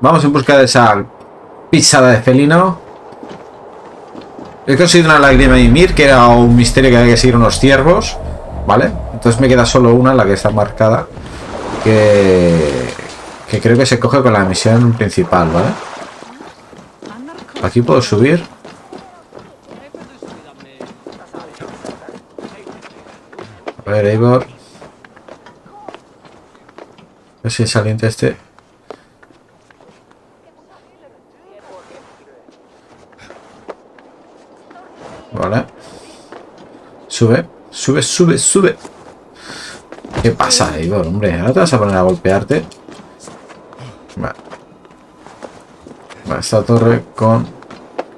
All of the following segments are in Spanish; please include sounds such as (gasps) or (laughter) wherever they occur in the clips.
Vamos en busca de esa pisada de felino. He conseguido una lágrima de Ymir, que era un misterio que había que seguir unos ciervos. ¿Vale? Entonces me queda solo una, la que está marcada. Que, que creo que se coge con la misión principal, ¿vale? Aquí puedo subir. A ver, Eivor. A ver si es saliente este. Vale. Sube, sube, sube, sube. ¿Qué pasa, Eivor? Hombre, ahora te vas a poner a golpearte. Vale. Esta torre con...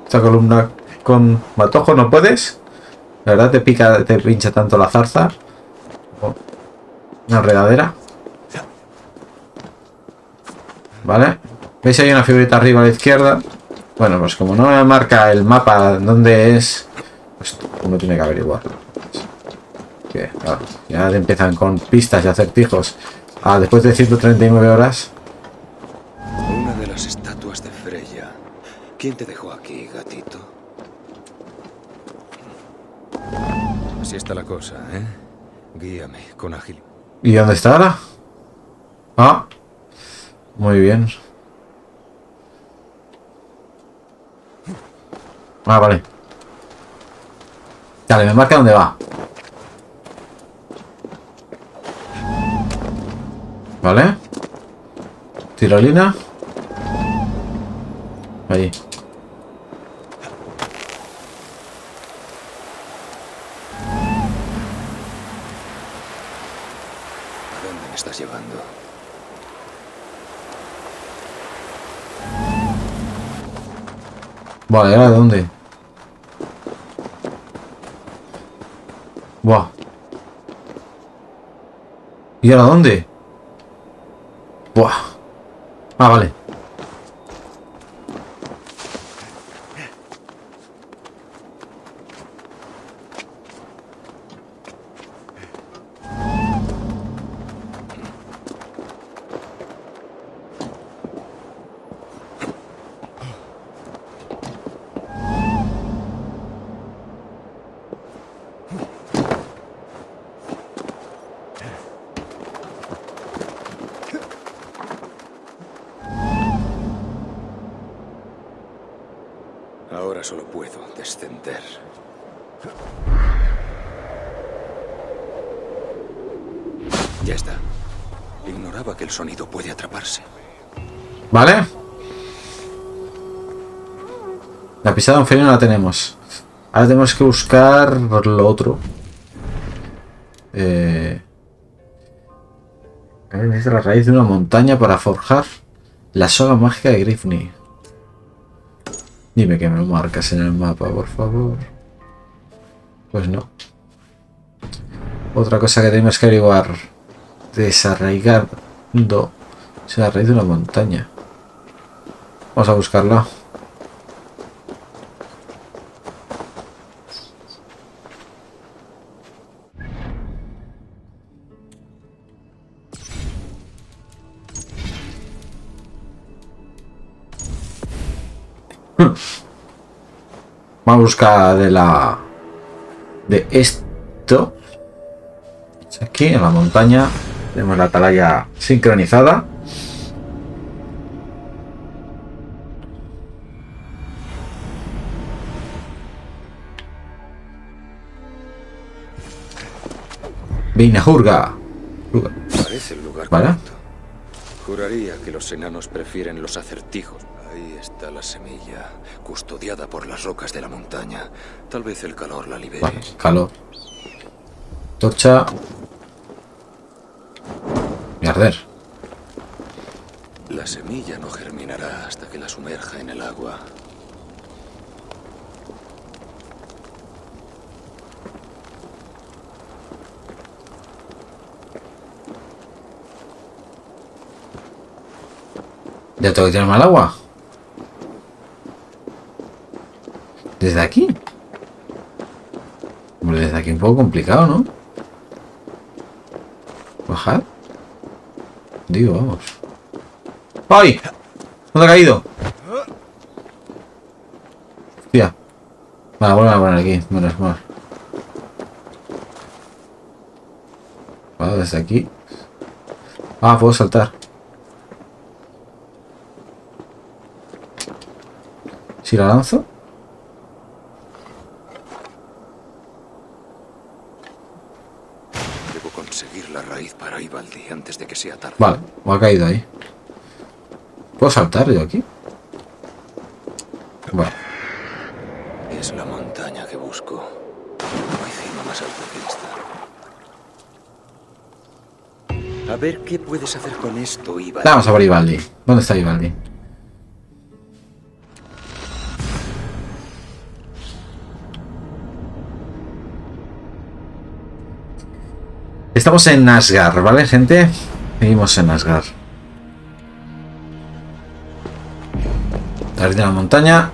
Esta columna con matojo no puedes. La verdad te pica, te pincha tanto la zarza. Una enredadera. Vale. ¿Veis ahí una figurita arriba a la izquierda? Bueno, pues como no me marca el mapa dónde es, uno tiene que averiguar. Que, claro, ya empiezan con pistas y acertijos. Ah, después de 139 horas. Una de las estatuas de Freya. ¿Quién te dejó aquí, gatito? Así está la cosa, ¿eh? Guíame con agilidad. ¿Y dónde está ahora? Ah, muy bien. Ah, vale. Dale, me marca dónde va. Vale. Tirolina. Ahí. ¿A dónde me estás llevando? Vale, ¿ahora de dónde? Buah. ¿Y ahora dónde? Buah. Ah, vale. Solo puedo descender. Ya está. Ignoraba que el sonido puede atraparse. ¿Vale? La pisada un felino la tenemos. Ahora tenemos que buscar lo otro. Eh... Es la raíz de una montaña para forjar la soga mágica de Grifney. Dime que me marcas en el mapa, por favor. Pues no. Otra cosa que tenemos que averiguar. Desarraigando. Es la raíz de una montaña. Vamos a buscarla. Vamos a buscar de la... De esto. Aquí en la montaña tenemos la atalaya sincronizada. Vinajurga. Parece el lugar ¿Vale? Juraría que los enanos prefieren los acertijos. Ahí está la semilla, custodiada por las rocas de la montaña. Tal vez el calor la libere. Vale, calor. Torcha. Y arder. La semilla no germinará hasta que la sumerja en el agua. Ya tengo que tirarme al agua. ¿Desde aquí? Hombre, desde aquí un poco complicado, ¿no? ¿Bajar? Digo, vamos. ¡Ay! ¿Dónde ha caído? Hostia. Vale, vuelvo a poner aquí. Menos mal. Vale, desde aquí. Ah, puedo saltar. Si la lanzo. Debo conseguir la raíz para Ivaldi antes de que sea tarde. Vale, o ha caído ahí. ¿Puedo saltar yo aquí? Vale. Es la montaña que busco. No hay cima más alta que esta. A ver qué puedes hacer con esto, Ivaldi. Vamos a por Ivaldi. ¿Dónde está Ivaldi? Estamos en Asgard, ¿vale, gente? Seguimos en Asgard. De la montaña.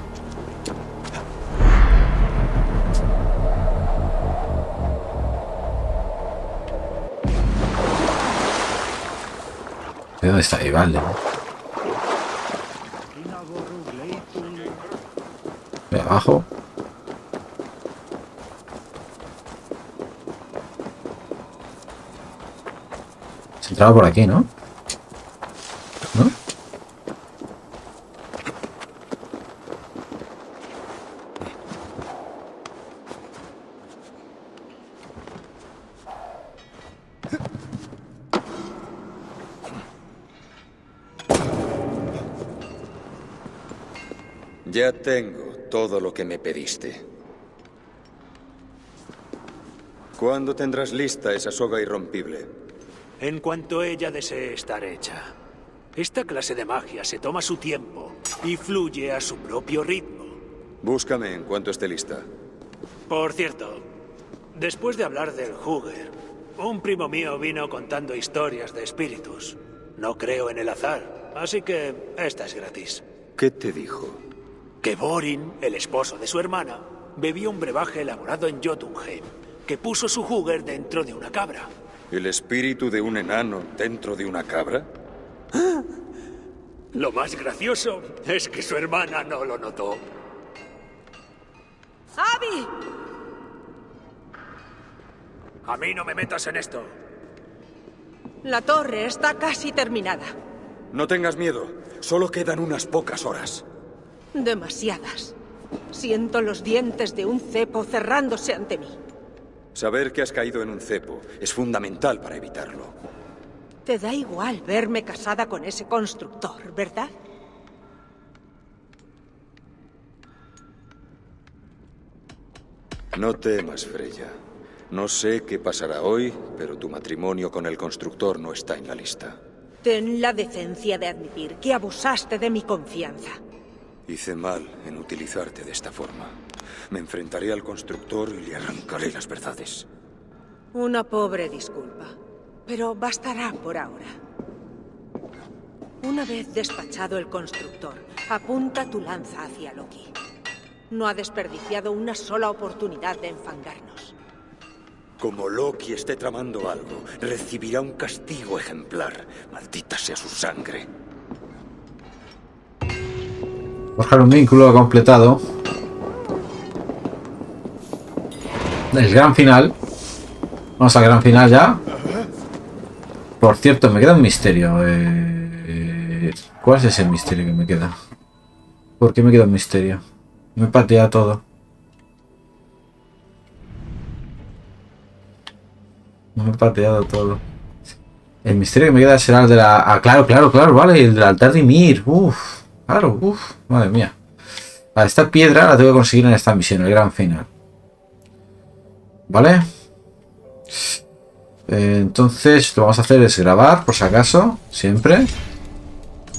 ¿De dónde está Ivaldi? De abajo. Por aquí, ¿no? ¿No? Ya tengo todo lo que me pediste. ¿Cuándo tendrás lista esa soga irrompible? En cuanto ella desee estar hecha. Esta clase de magia se toma su tiempo y fluye a su propio ritmo. Búscame en cuanto esté lista. Por cierto, después de hablar del Hooger, un primo mío vino contando historias de espíritus. No creo en el azar, así que esta es gratis. ¿Qué te dijo? Que Borin, el esposo de su hermana, bebió un brebaje elaborado en Jotunheim, que puso su Hooger dentro de una cabra. ¿El espíritu de un enano dentro de una cabra? (gasps) Lo más gracioso es que su hermana no lo notó. ¡Abby! A mí no me metas en esto. La torre está casi terminada. No tengas miedo. Solo quedan unas pocas horas. Demasiadas. Siento los dientes de un cepo cerrándose ante mí. Saber que has caído en un cepo es fundamental para evitarlo. Te da igual verme casada con ese constructor, ¿verdad? No temas, Freya. No sé qué pasará hoy, pero tu matrimonio con el constructor no está en la lista. Ten la decencia de admitir que abusaste de mi confianza. Hice mal en utilizarte de esta forma. Me enfrentaré al constructor y le arrancaré las verdades. Una pobre disculpa, pero bastará por ahora. Una vez despachado el constructor, apunta tu lanza hacia Loki. No ha desperdiciado una sola oportunidad de enfangarnos. Como Loki esté tramando algo, recibirá un castigo ejemplar. Maldita sea su sangre. Buscar un vínculo completado. El gran final. Vamos al gran final ya. Por cierto, me queda un misterio. Eh, ¿Cuál es ese misterio que me queda? ¿Por qué me queda un misterio? Me patea todo. Me he pateado todo. El misterio que me queda será el de la... Ah, claro, claro, claro, vale. El del altar de Ymir. Uf, claro, uf. Madre mía. Vale, esta piedra la tengo que conseguir en esta misión, el gran final. ¿Vale? Eh, entonces lo vamos a hacer es grabar, por si acaso, siempre.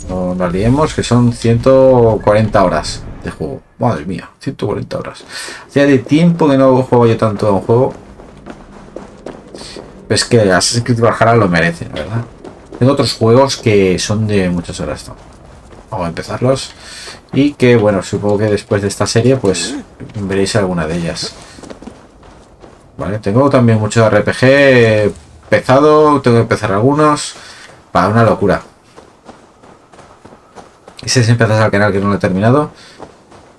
No la liemos, que son 140 horas de juego. Madre mía, 140 horas. Ya de tiempo que no juego yo tanto a un juego. Es que Assassin's Creed Valhalla lo merece, la ¿verdad? Tengo otros juegos que son de muchas horas. ¿no? A empezarlos. Y que, bueno, supongo que después de esta serie, pues veréis alguna de ellas. Vale, tengo también mucho RPG empezado, tengo que empezar algunos. Para una locura. Ese siempre al canal que no lo he terminado.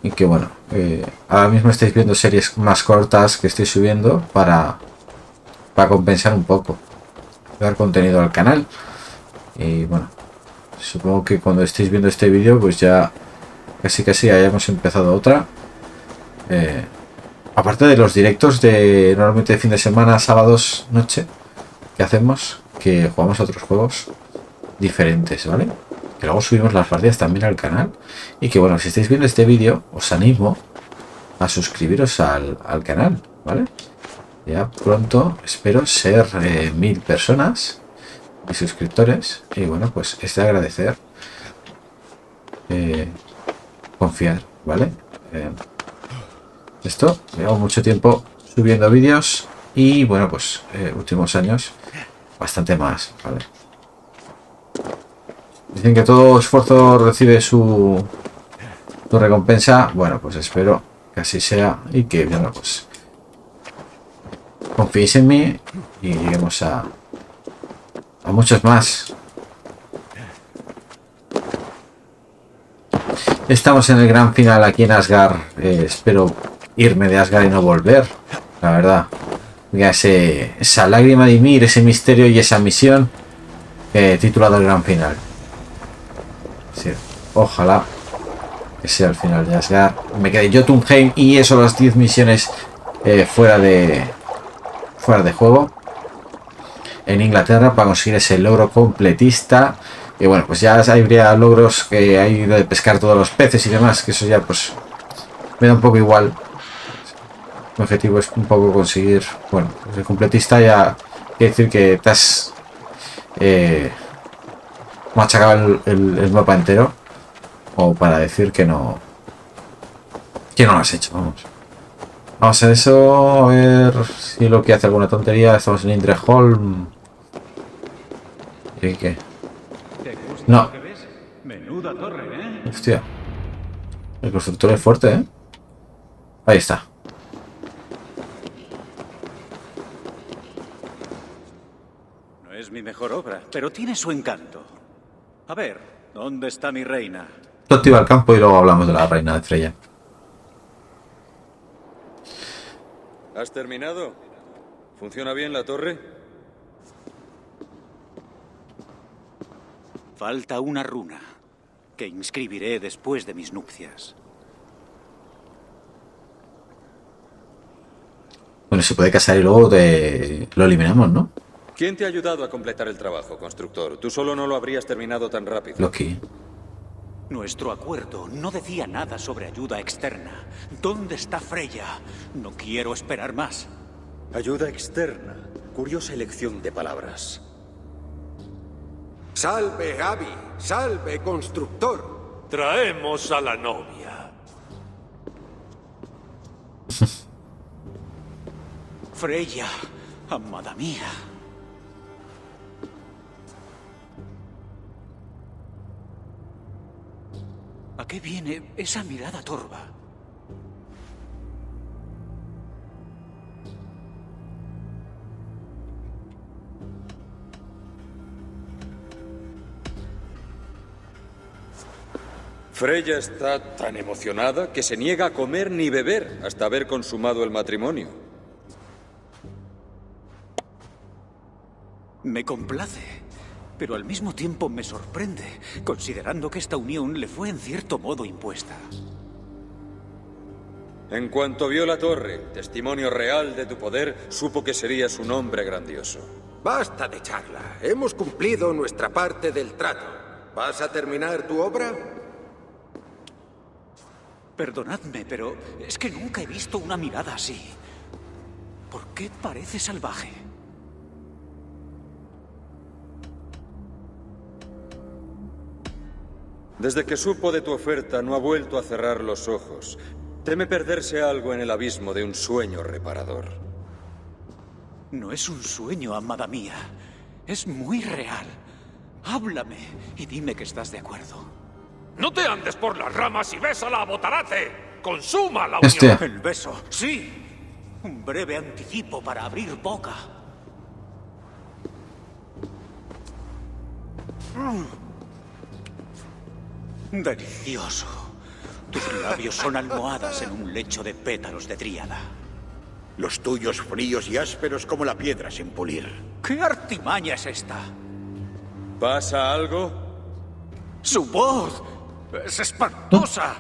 Y que bueno, eh, ahora mismo estáis viendo series más cortas que estoy subiendo para, para compensar un poco. Dar contenido al canal. Y bueno, supongo que cuando estéis viendo este vídeo pues ya casi casi hayamos empezado otra. Eh, aparte de los directos de normalmente fin de semana, sábados, noche, que hacemos, que jugamos a otros juegos diferentes, ¿vale? Que luego subimos las partidas también al canal. Y que bueno, si estáis viendo este vídeo, os animo a suscribiros al, canal, ¿vale? Ya pronto espero ser eh, mil personas y suscriptores. Y bueno, pues es de agradecer. Eh, confiar, ¿vale? Eh, esto, llevo mucho tiempo subiendo vídeos y bueno, pues últimos años bastante más, ¿vale? Dicen que todo esfuerzo recibe su, su recompensa. Bueno, pues espero que así sea y que, bueno, pues confiéis en mí y lleguemos a, a muchos más. Estamos en el gran final aquí en Asgard. Eh, espero irme de Asgard y no volver, la verdad. Ese, esa lágrima de Ymir, ese misterio y esa misión eh, titulado el gran final. ojalá que sea el final de Asgard. Me quedé Jotunheim y eso las 10 misiones eh, fuera de fuera de juego en Inglaterra para conseguir ese logro completista. Y bueno, pues ya habría logros que hay de pescar todos los peces y demás, que eso ya pues me da un poco igual. Mi objetivo es un poco conseguir, bueno, pues el completista ya quiere decir que te has eh, machacado el, mapa entero. O para decir que no, que no lo has hecho, vamos. Vamos a eso, a ver si lo que hace alguna tontería. Estamos en Indreholm. ¿Y qué? No. Menuda torre, ¿eh? Hostia. El constructor es fuerte, ¿eh? Ahí está. mi mejor obra, pero tiene su encanto. A ver, ¿dónde está mi reina? Yo te al campo y luego hablamos de la reina de Freya. ¿Has terminado? ¿Funciona bien la torre? Falta una runa que inscribiré después de mis nupcias. Bueno, se puede casar y luego lo eliminamos, ¿no? ¿Quién te ha ayudado a completar el trabajo, constructor? Tú solo no lo habrías terminado tan rápido. Loki. Nuestro acuerdo no decía nada sobre ayuda externa. ¿Dónde está Freya? No quiero esperar más. Ayuda externa. Curiosa elección de palabras. Salve, Abby. Salve, constructor. Traemos a la novia. (laughs) Freya, amada mía. ¿A qué viene esa mirada torva? Freya está tan emocionada que se niega a comer ni beber hasta haber consumado el matrimonio. Me complace pero al mismo tiempo me sorprende, considerando que esta unión le fue en cierto modo impuesta. En cuanto vio la torre, testimonio real de tu poder, supo que serías un hombre grandioso. Basta de charla. Hemos cumplido nuestra parte del trato. ¿Vas a terminar tu obra? Perdonadme, pero es que nunca he visto una mirada así. ¿Por qué parece salvaje? Desde que supo de tu oferta no ha vuelto a cerrar los ojos. Teme perderse algo en el abismo de un sueño reparador. No es un sueño, amada mía. Es muy real. Háblame y dime que estás de acuerdo. No te andes por las ramas y besa a Botarate. Consuma la unión. El beso, sí. Un breve anticipo para abrir boca. Delicioso. Tus labios son almohadas en un lecho de pétalos de tríada. Los tuyos fríos y ásperos como la piedra sin pulir. ¿Qué artimaña es esta? ¿Pasa algo? ¡Su voz! ¡Es espantosa!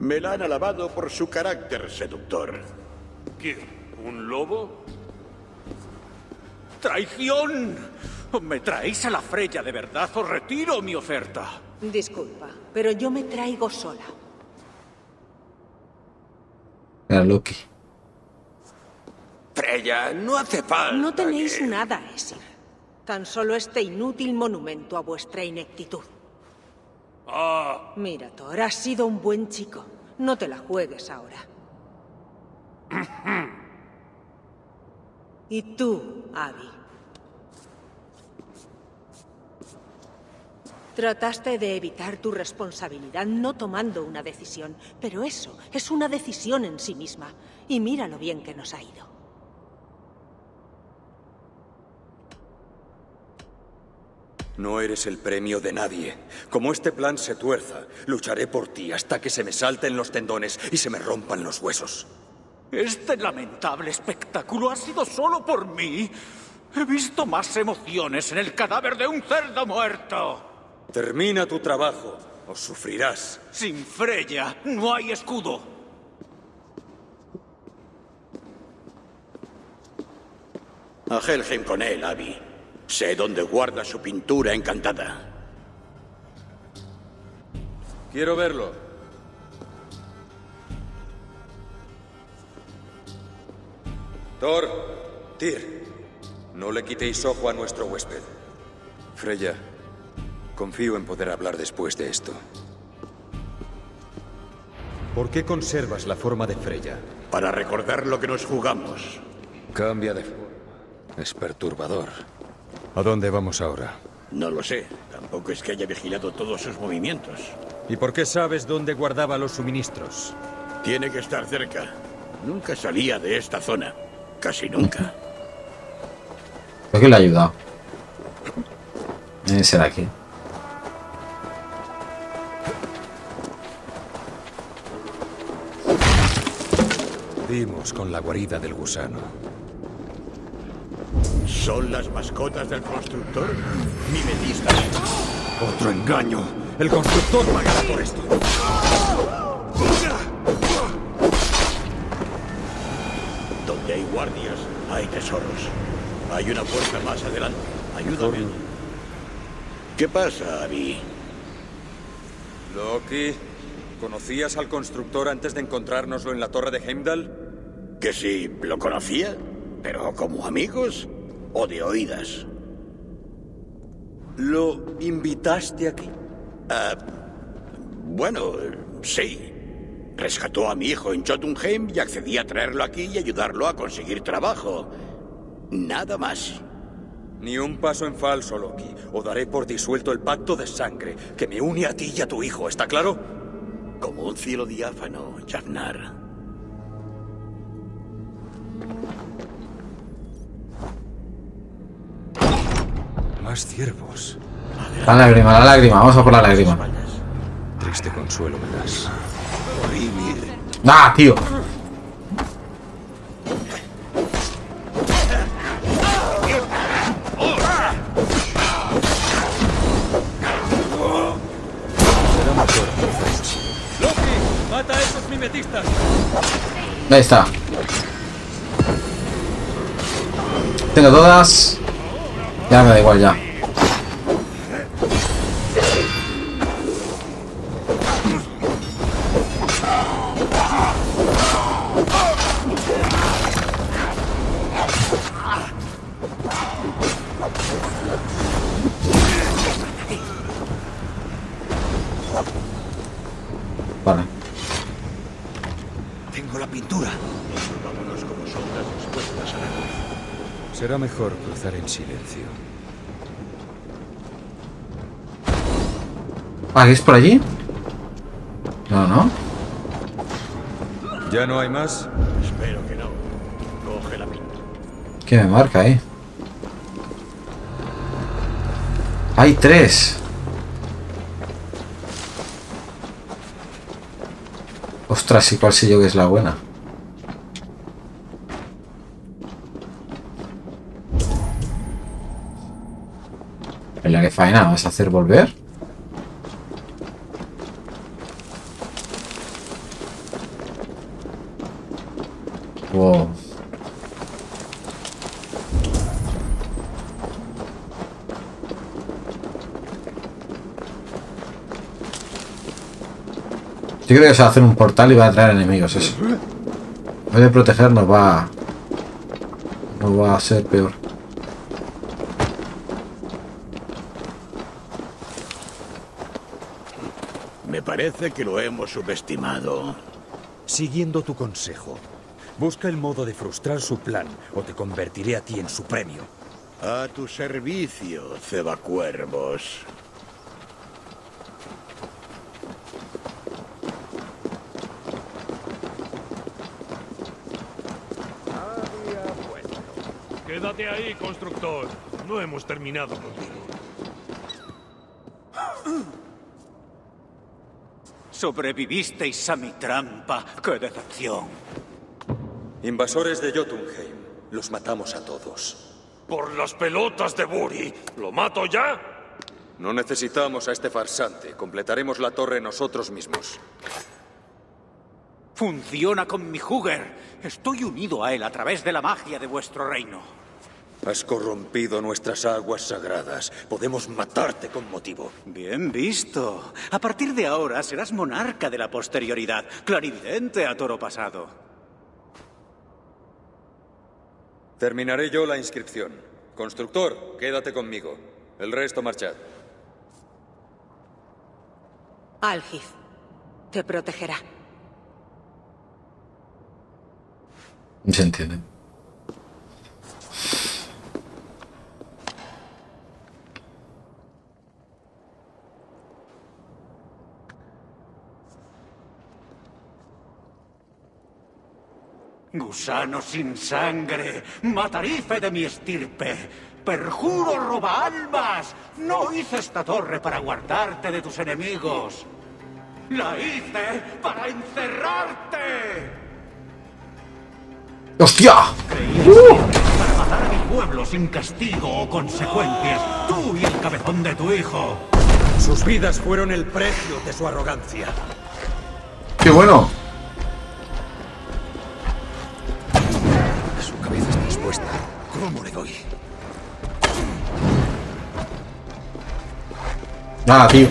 Me la han alabado por su carácter seductor. ¿Quién? ¿Un lobo? ¡Traición! ¿Me traéis a la Freya de verdad o retiro mi oferta? Disculpa, pero yo me traigo sola. Era Loki. Freya, no hace falta. No tenéis que- nada, Esir. Tan solo este inútil monumento a vuestra ineptitud. Ah, Mira, Thor, has sido un buen chico. No te la juegues ahora. y tú, Abby. Trataste de evitar tu responsabilidad no tomando una decisión, pero eso es una decisión en sí misma. Y mira lo bien que nos ha ido. No eres el premio de nadie. Como este plan se tuerza, lucharé por ti hasta que se me salten los tendones y se me rompan los huesos. Este lamentable espectáculo ha sido solo por mí. He visto más emociones en el cadáver de un cerdo muerto. Termina tu trabajo o sufrirás. Sin Freya no hay escudo. A Helheim con él, Abby. Sé dónde guarda su pintura encantada. Quiero verlo. Thor, Tyr, no le quitéis ojo a nuestro huésped. Freya, confío en poder hablar después de esto. ¿Por qué conservas la forma de Freya? Para recordar lo que nos jugamos. Cambia de forma. Es perturbador. ¿A dónde vamos ahora? No lo sé. Tampoco es que haya vigilado todos sus movimientos. ¿Y por qué sabes dónde guardaba los suministros? Tiene que estar cerca. Nunca salía de esta zona. Casi nunca. Creo que le ha ayudado. Debe ser aquí. Dimos con la guarida del gusano. ¿Son las mascotas del constructor? Mimetistas. Otro engaño. El constructor pagará por esto. Donde hay guardias, hay tesoros. Hay una puerta más adelante. Ayúdame. ¿Qué pasa, Abby? Loki, ¿conocías al constructor antes de encontrárnoslo en la torre de Heimdall? Que sí, lo conocía, pero como amigos o de oídas. ¿Lo invitaste aquí? Ah, bueno, sí. Rescató a mi hijo en Jotunheim y accedí a traerlo aquí y ayudarlo a conseguir trabajo. Nada más. Ni un paso en falso, Loki, o daré por disuelto el pacto de sangre que me une a ti y a tu hijo, ¿está claro? Como un cielo diáfano, Jafnar. Más ciervos. La lágrima, la lágrima. Vamos a por la lágrima. Triste consuelo me das. ¡Ah, tío! ¡Loki! ¡Mata a esos mimetistas! Ahí está. Tengo todas. Ya me da igual ya. Mejor cruzar en silencio. ¿Ah, es por allí? No, no. ¿Ya no hay más? Espero que no. Coge la pinta. ¿Qué me marca ahí? Hay tres. Ostras, ¿y cuál sé yo que es la buena? ¿En la que faena vas a hacer volver? Wow. Yo creo que se va a hacer un portal y va a traer enemigos, eso. En vez de protegernos va... No va a ser peor. Me parece que lo hemos subestimado. Siguiendo tu consejo, busca el modo de frustrar su plan o te convertiré a ti en su premio. A tu servicio, cebacuervos. Quédate ahí, constructor. No hemos terminado contigo. Sobrevivisteis a mi trampa. ¡Qué decepción! Invasores de Jotunheim. Los matamos a todos. ¡Por las pelotas de Buri! ¿Lo mato ya? No necesitamos a este farsante. Completaremos la torre nosotros mismos. Funciona con mi Hugger. Estoy unido a él a través de la magia de vuestro reino. Has corrompido nuestras aguas sagradas. Podemos matarte con motivo. Bien visto. A partir de ahora serás monarca de la posterioridad, clarividente a toro pasado. Terminaré yo la inscripción. Constructor, quédate conmigo. El resto marchad. Algif te protegerá. Se entiende. Gusano sin sangre, matarife de mi estirpe. Perjuro roba almas. No hice esta torre para guardarte de tus enemigos. La hice para encerrarte. ¡Hostia! Para matar a mi pueblo sin castigo o consecuencias. Tú y el cabezón de tu hijo. Sus vidas fueron el precio de su arrogancia. ¡Qué bueno! Nada, tío.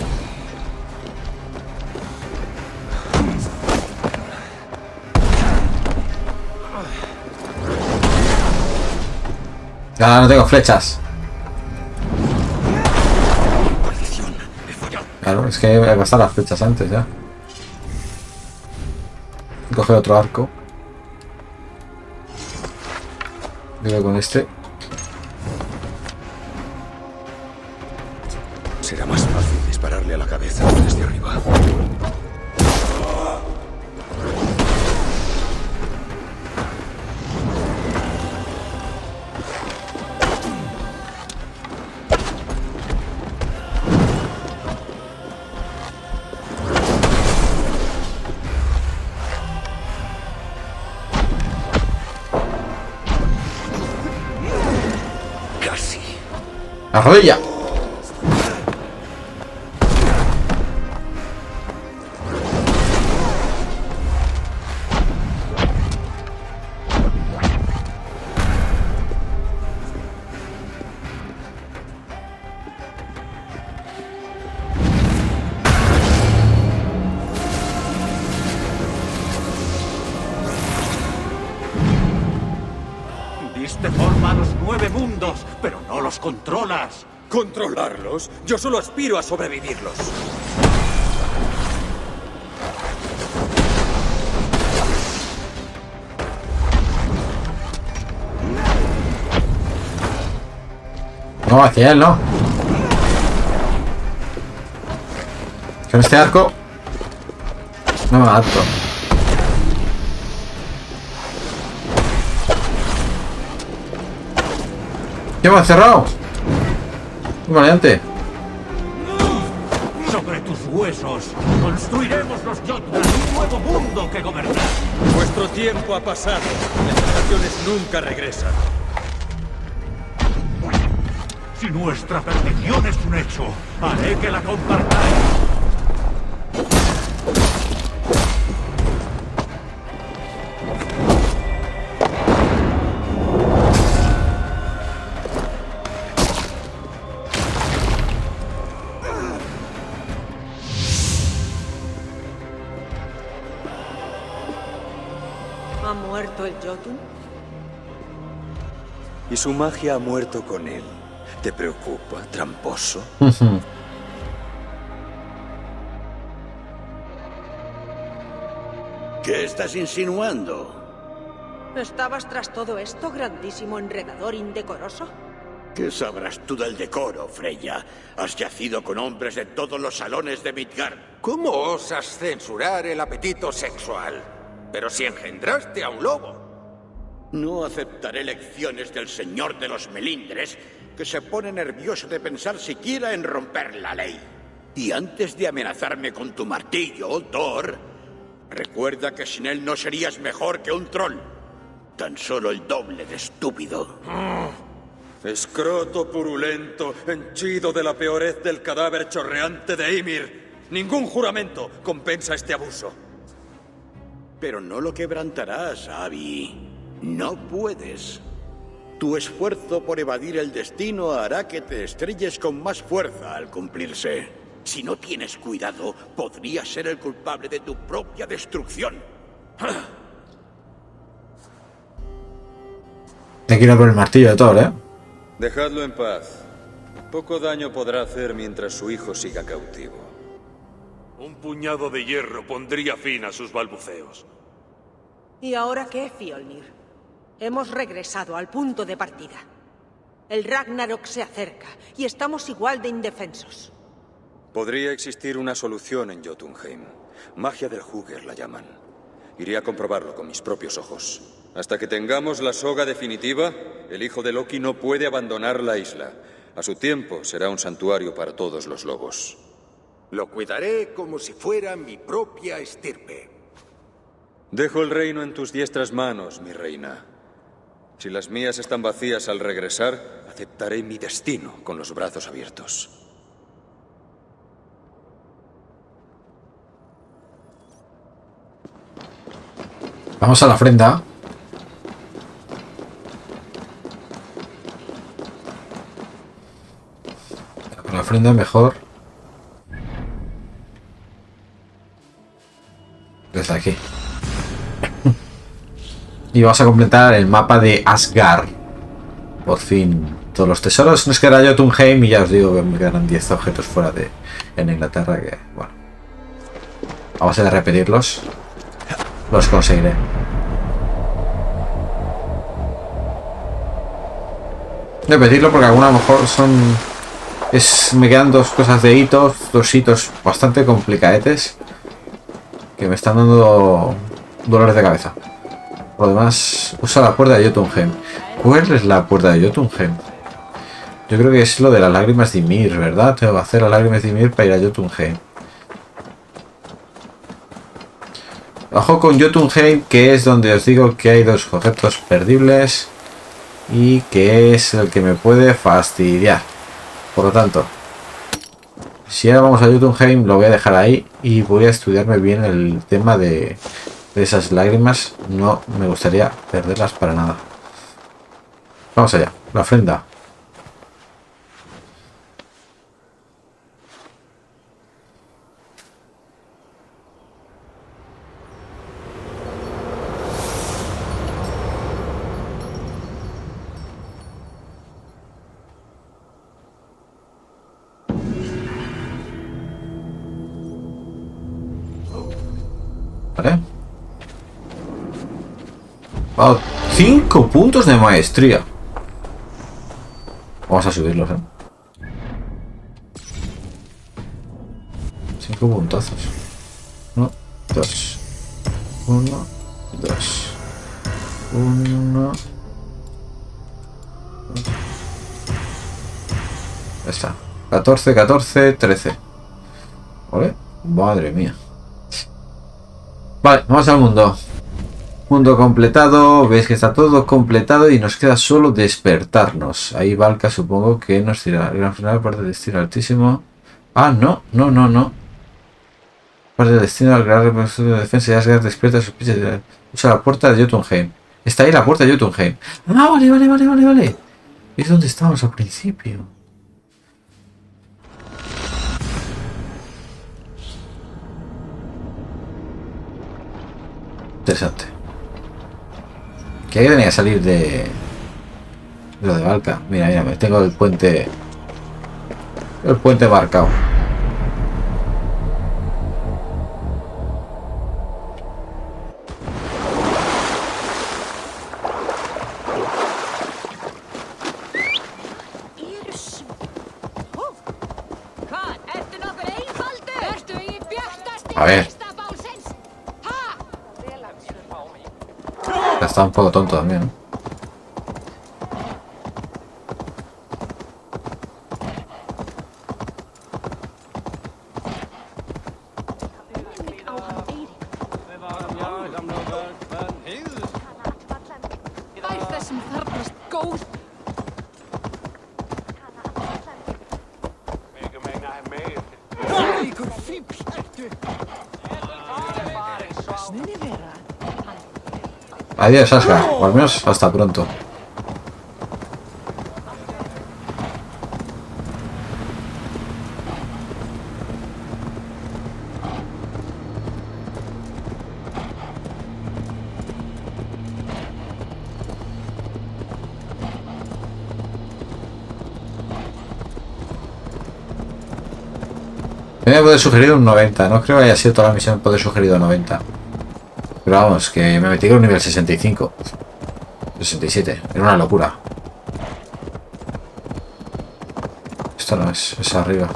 Ya no tengo flechas. Claro, es que he gastado las flechas antes ya. Coge otro arco. Digo con este. ¡La! Yo solo aspiro a sobrevivirlos. No, hacia él, no. Con este arco. No me adapto. ¿Qué cerrado? Un variante. Sobre tus huesos construiremos los Jotun un nuevo mundo que gobernar. Vuestro tiempo ha pasado. Las estaciones nunca regresan. Si nuestra perdición es un hecho, haré que la compartáis. Jotun? Y su magia ha muerto con él. ¿Te preocupa, tramposo? (laughs) ¿Qué estás insinuando? ¿Estabas tras todo esto, grandísimo enredador indecoroso? ¿Qué sabrás tú del decoro, Freya? Has yacido con hombres de todos los salones de Midgard. ¿Cómo osas censurar el apetito sexual? Pero si engendraste a un lobo. No aceptaré lecciones del señor de los melindres, que se pone nervioso de pensar siquiera en romper la ley. Y antes de amenazarme con tu martillo, Thor, recuerda que sin él no serías mejor que un troll. Tan solo el doble de estúpido. Escroto purulento, henchido de la peorez del cadáver chorreante de Ymir. Ningún juramento compensa este abuso. Pero no lo quebrantarás, Abby. No puedes. Tu esfuerzo por evadir el destino hará que te estrelles con más fuerza al cumplirse. Si no tienes cuidado, podrías ser el culpable de tu propia destrucción. (sighs) Te quiero por el martillo de Thor, ¿eh? Dejadlo en paz. Poco daño podrá hacer mientras su hijo siga cautivo. Un puñado de hierro pondría fin a sus balbuceos. ¿Y ahora qué, Fjolnir? Hemos regresado al punto de partida. El Ragnarok se acerca y estamos igual de indefensos. Podría existir una solución en Jotunheim. Magia del Hugger la llaman. Iré a comprobarlo con mis propios ojos. Hasta que tengamos la soga definitiva, el hijo de Loki no puede abandonar la isla. A su tiempo será un santuario para todos los lobos. Lo cuidaré como si fuera mi propia estirpe. Dejo el reino en tus diestras manos, mi reina. Si las mías están vacías al regresar, aceptaré mi destino con los brazos abiertos. Vamos a la ofrenda. Con la ofrenda mejor. Desde aquí. Y vamos a completar el mapa de Asgard. Por fin. Todos los tesoros nos queda Jotunheim y ya os digo que me quedan 10 objetos fuera de en Inglaterra que, bueno. Vamos a repetirlos. Los conseguiré. Repetirlo porque alguna a lo mejor son... Es, me quedan dos cosas de hitos, dos hitos bastante complicadetes que me están dando dolores de cabeza. Por lo demás, usa la puerta de Jotunheim. ¿Cuál es la puerta de Jotunheim? Yo creo que es lo de las lágrimas de Ymir, ¿verdad? Tengo que hacer las lágrimas de Ymir para ir a Jotunheim. Ojo con Jotunheim, que es donde os digo que hay dos objetos perdibles y que es el que me puede fastidiar. Por lo tanto, si ahora vamos a Jotunheim, lo voy a dejar ahí y voy a estudiarme bien el tema de esas lágrimas. No me gustaría perderlas para nada. Vamos allá, la ofrenda. Wow, 5 puntos de maestría. Vamos a subirlos, ¿eh? 5 puntazos. 1, 2. 1, 2. 1. Ya está. 14, 14, 13. ¿Vale? Madre mía. Vale, vamos al mundo. Mundo completado. Veis que está todo completado y nos queda solo despertarnos. Ahí Valka supongo que nos tira. Gran final, parte de destino altísimo. Ah, no, no, no, no. Parte de destino al gran repositor de defensa y Asgard despierta sus pinches de Usa la puerta de Jotunheim. Está ahí la puerta de Jotunheim. Ah, vale, vale, vale, vale, vale. Es donde estábamos al principio. Interesante. Que que tenía que salir de... de lo de Valka. Mira, mira, me tengo el puente... El puente marcado. A ver. Está un poco tonto también. Adiós, Asgard. O al menos hasta pronto. Me puede sugerir un 90. No creo que haya sido toda la misión poder sugerido 90. Pero vamos, que me metí con un nivel 65. 67. Era una locura. Esto no es, es arriba.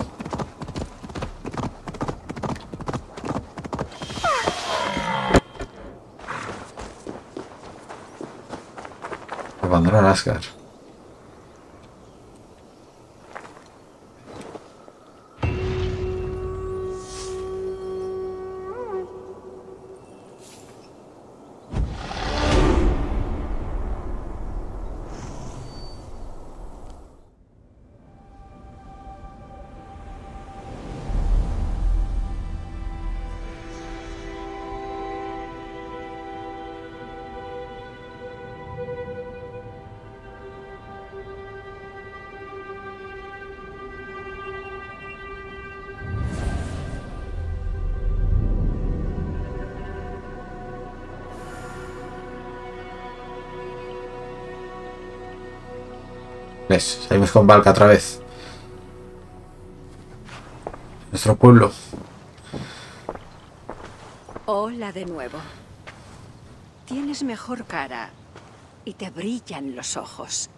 Abandonar Asgard. ¿Ves? Salimos con Valka otra vez. Nuestro pueblo. Hola de nuevo. Tienes mejor cara y te brillan los ojos.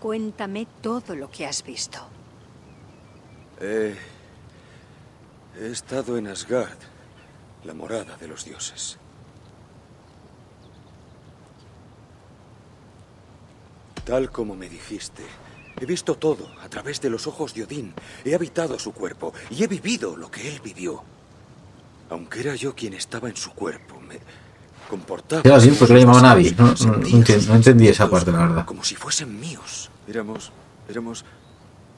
Cuéntame todo lo que has visto. He... He estado en Asgard, la morada de los dioses. Tal como me dijiste, he visto todo a través de los ojos de Odín. He habitado su cuerpo y he vivido lo que él vivió. Aunque era yo quien estaba en su cuerpo, me comportaba... Era así porque le llamaban Abby. No, entendí esa parte, la verdad. Como si fuesen míos. Éramos... éramos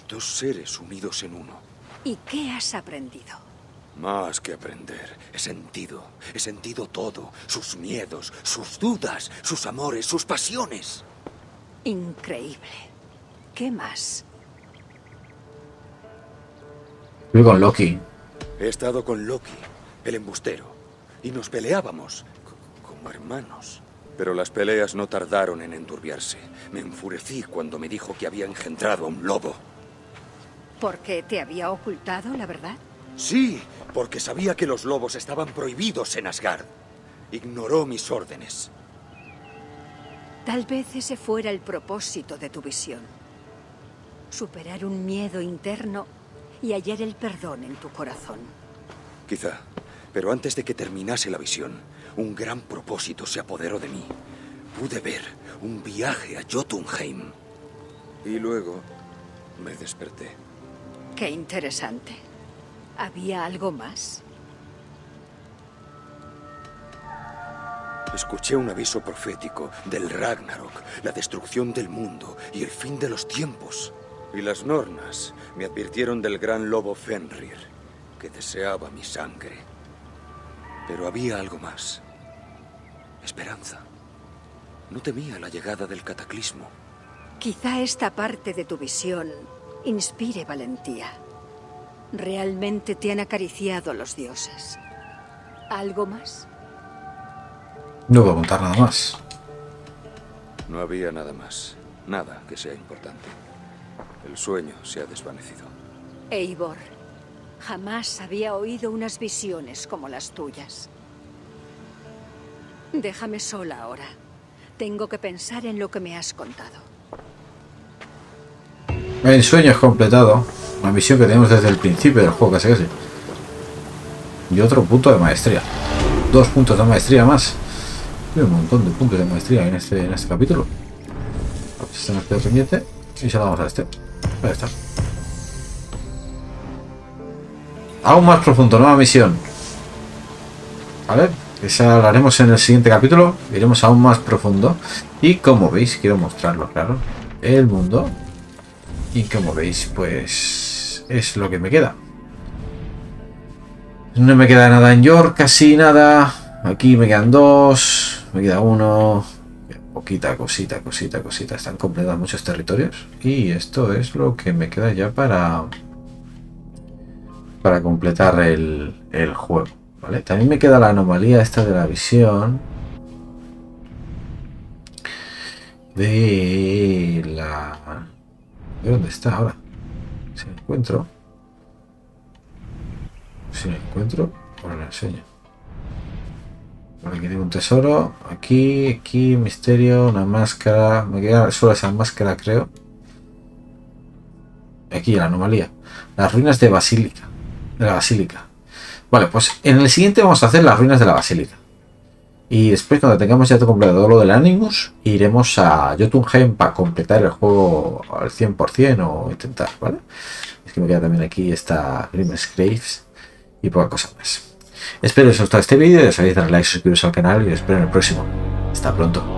dos seres unidos en uno. ¿Y qué has aprendido? Más que aprender, he sentido, he sentido todo, sus miedos, sus dudas, sus amores, sus pasiones. Increíble. ¿Qué más? Fui con Loki. He estado con Loki, el embustero, y nos peleábamos como hermanos. Pero las peleas no tardaron en enturbiarse. Me enfurecí cuando me dijo que había engendrado a un lobo. ¿Porque te había ocultado la verdad? Sí, porque sabía que los lobos estaban prohibidos en Asgard. Ignoró mis órdenes. Tal vez ese fuera el propósito de tu visión. Superar un miedo interno y hallar el perdón en tu corazón. Quizá. Pero antes de que terminase la visión, un gran propósito se apoderó de mí. Pude ver un viaje a Jotunheim. Y luego me desperté. Qué interesante. ¿Había algo más? Escuché un aviso profético del Ragnarok, la destrucción del mundo y el fin de los tiempos. Y las Nornas me advirtieron del gran lobo Fenrir, que deseaba mi sangre. Pero había algo más. Esperanza. No temía la llegada del cataclismo. Quizá esta parte de tu visión inspire valentía. Realmente te han acariciado los dioses. ¿Algo más? No voy a contar nada más. No había nada más. Nada que sea importante. El sueño se ha desvanecido. Eivor, jamás había oído unas visiones como las tuyas. Déjame sola ahora. Tengo que pensar en lo que me has contado. El sueño es completado. Una misión que tenemos desde el principio del juego, casi casi. Y otro punto de maestría. Dos puntos de maestría más. Hay un montón de puntos de maestría en este, en este capítulo. Este nos queda pendiente. Y se lo damos a este. Aún más profundo, nueva misión. Vale, esa la haremos en el siguiente capítulo. Iremos aún más profundo. Y como veis, quiero mostrarlo, claro. El mundo. Y como veis, pues es lo que me queda. No me queda nada en York, casi nada. Aquí me quedan dos. Me queda uno. Poquita cosita, cosita, cosita. Están completados muchos territorios. Y esto es lo que me queda ya para para completar el, el juego. ¿vale? También me queda la anomalía esta de la visión. De la... ¿De dónde está ahora? Si la encuentro. Si la encuentro, os la enseño. Aquí tengo un tesoro. Aquí, aquí, misterio, una máscara. Me queda solo esa máscara, creo. Aquí, la anomalía. Las ruinas de Basílica de la basílica. Vale, pues en el siguiente vamos a hacer las ruinas de la basílica. Y después, cuando tengamos ya todo completado lo del Animus, iremos a Jotunheim para completar el juego al 100% o intentar, ¿vale? Es que me queda también aquí esta Grimm's Graves y poca cosa más. Espero que os haya gustado este vídeo, ya sabéis darle like, suscribiros al canal y os espero en el próximo. Hasta pronto.